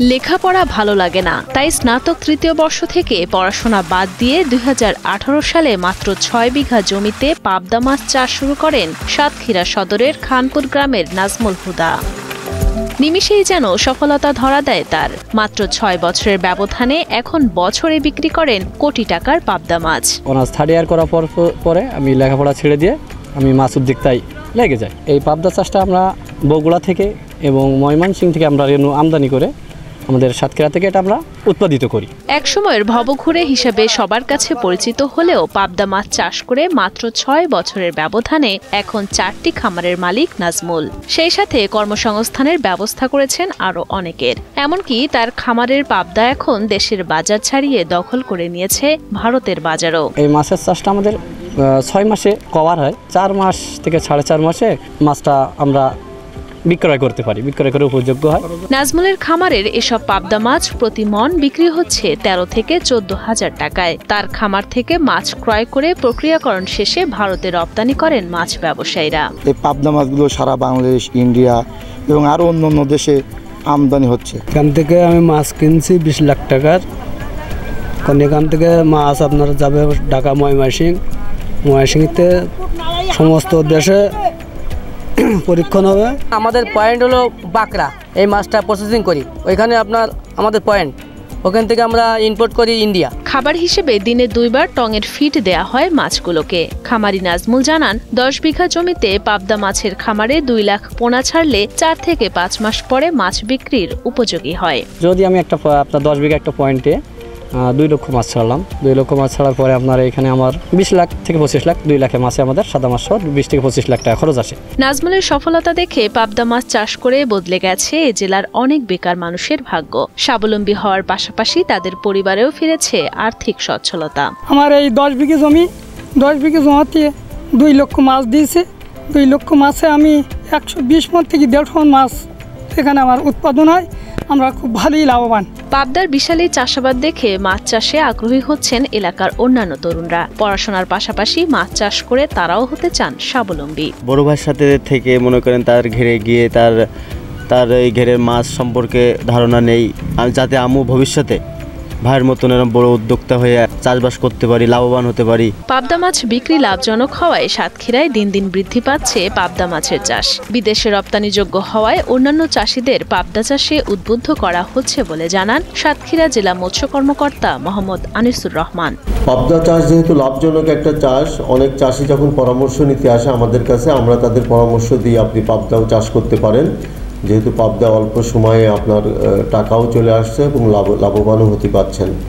লেখাপড়া ভালো লাগে না। তাই স্নাতক তৃতীয় বর্ষ থেকে পড়াশোনা বাদ দিয়ে দু হাজার আঠারো সালে মাত্র ছয় বিঘা জমিতে পাবদা মাছ চাষ শুরু করেন সাতক্ষীরা সদরের খানপুর গ্রামের নাজমুল হুদা। নিমিষেই যেন সফলতা ধরা দেয় তার। মাত্র ছয় বছরের ব্যবধানে এখন বছরে বিক্রি করেন কোটি টাকার পাবদা মাছ। অনার্স থার্ড ইয়ার করার পর পরে আমি লেখাপড়া ছেড়ে দিয়ে আমি মাছ উদ্যোক্তায় লেগে যাই এই পাবদা চাষটা আমরা বগুড়া থেকে এবং ময়মনসিং থেকে আমরা রেণু আমদানি করে আমাদের সাতক্ষীরা থেকে এটা আমরা উৎপাদিত করি। এক সময়ের ভবঘুরে হিসেবে সবার কাছে পরিচিত হলেও পাবদা মাছ চাষ করে মাত্র ছয় বছরের ব্যবধানে এখন চারটি খামারের মালিক নাজমুল। সেই সাথে কর্মসংস্থানের ব্যবস্থা করেছেন আরও অনেকের। এমনকি তার খামারের পাবদা এখন দেশের বাজার ছাড়িয়ে দখল করে নিয়েছে ভারতের বাজারও। এই মাছের চাষটা আমাদের ছয় মাসে কভার হয়। চার মাস থেকে সাড়ে চার মাসে মাছটা আমরা বিক্রয় করতে পারি বিক্রয় করে উপযোগ্য হয়। নাজমুলের খামারের এসব পাবদা মাছ প্রতি মন বিক্রি হচ্ছে তেরো থেকে চোদ্দ হাজার টাকায়। তার খামার থেকে মাছ ক্রয় করে প্রক্রিয়াকরণ শেষে ভারতে রপ্তানি করেন মাছ ব্যবসায়ীরা। এই পাবদা মাছগুলো সারা বাংলাদেশ ইন্ডিয়া এবং আরও অন্য অন্য দেশে আমদানি হচ্ছে। এখান থেকে আমি মাছ কিনছি বিশ লাখ টাকার। কারণ এখান থেকে মাছ আপনার যাবে ঢাকা ময়মাসিং ময়মাসিংতে সমস্ত দেশে পরীক্ষণ হবে। আমাদের পয়েন্ট হলো বাঁকড়া। এই মাছটা প্রসেসিং করি। ওইখানে আপনার আমাদের পয়েন্ট ওখান থেকে আমরা ইম্পোর্ট করি ইন্ডিয়া খাবার হিসেবে দিনে দুইবার টঙের ফিট দেয়া হয় মাছগুলোকে। খামারি নাজমুল জানান দশ বিঘা জমিতে পাবদা মাছের খামারে দুই লাখ পোনা ছাড়লে চার থেকে পাঁচ মাস পরে মাছ বিক্রির উপযোগী হয়। যদি আমি একটা আপনার দশ বিঘা একটা পয়েন্টে দুই লক্ষ মাছ ছাড়লাম। দুই লক্ষ মাছ ছাড়ার পরে আপনার এখানে আমার বিশ লাখ থেকে পঁচিশ লাখ দুই লাখে মাছে আমাদের সাদা মাছ সহ বিশ থেকে পঁচিশ লাখ টাকা খরচ আসে। নাজমুলের সফলতা দেখে পাবদা মাছ চাষ করে বদলে গেছে এ জেলার অনেক বেকার মানুষের ভাগ্য। স্বাবলম্বী হওয়ার পাশাপাশি তাদের পরিবারেও ফিরেছে আর্থিক সচ্ছলতা। আমার এই দশ বিঘে জমি দশ বিঘে জমাতে দুই লক্ষ মাছ দিয়েছে। দুই লক্ষ মাছে আমি একশো বিশ মন থেকে দেড়শো মন মাছ এখানে আমার উৎপাদন হয়। আমরা খুব ভালোই লাভবান। পাবদার বিশাল এই চাষাবাদ দেখে মাছ চাষে আগ্রহী হচ্ছেন এলাকার অন্যান্য তরুণরা। পড়াশোনার পাশাপাশি মাছ চাষ করে তারাও হতে চান স্বাবলম্বী। বড় ভাইয়ের সাথে থেকে মনে করেন তার ঘেরে গিয়ে তার তার এই ঘেরের মাছ সম্পর্কে ধারণা নেই যাতে আমু ভবিষ্যতে ভাইয়ের মতন এরকম বড় উদ্যোক্তা হয়ে চাষবাস করতে পারি লাভবান হতে পারি। পাবদা মাছ বিক্রি লাভজনক হওয়ায় সাতক্ষীরায় দিন দিন বৃদ্ধি পাচ্ছে পাবদা মাছের চাষ। বিদেশে রপ্তানিযোগ্য হওয়ায় অন্যান্য চাষিদের পাবদা চাষে উদ্বুদ্ধ করা হচ্ছে বলে জানান সাতক্ষীরা জেলা মৎস্য কর্মকর্তা মোহাম্মদ আনিসুর রহমান। পাবদা চাষ যেহেতু লাভজনক একটা চাষ অনেক চাষি যখন পরামর্শ নিতে আসে আমাদের কাছে আমরা তাদের পরামর্শ দিই আপনি পাবদাও চাষ করতে পারেন। যেহেতু পাবদা অল্প সময়ে আপনার টাকাও চলে আসছে এবং লাভ লাভবানও হতে পারছেন।